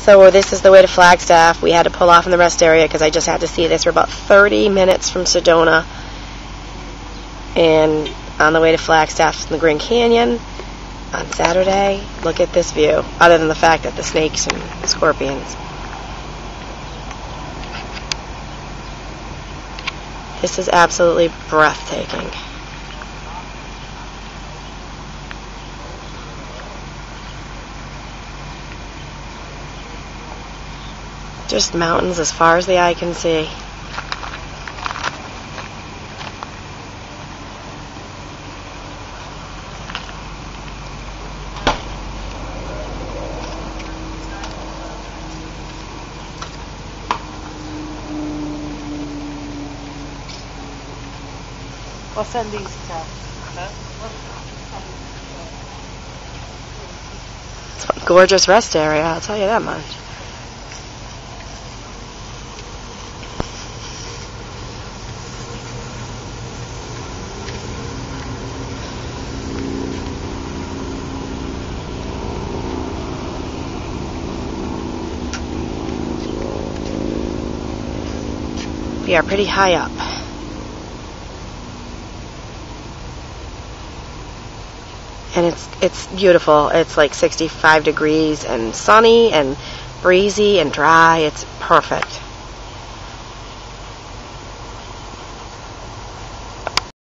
So this is the way to Flagstaff. We had to pull off in the rest area because I just had to see this. We're about 30 minutes from Sedona. And on the way to Flagstaff in the Grand Canyon on Saturday. Look at this view, other than the fact that the snakes and scorpions. This is absolutely breathtaking. Just mountains as far as the eye can see. I'll send these to. It's a gorgeous rest area, I'll tell you that much. We are pretty high up. and it's it's beautiful. It's like 65 degrees and sunny and breezy and dry. It's perfect.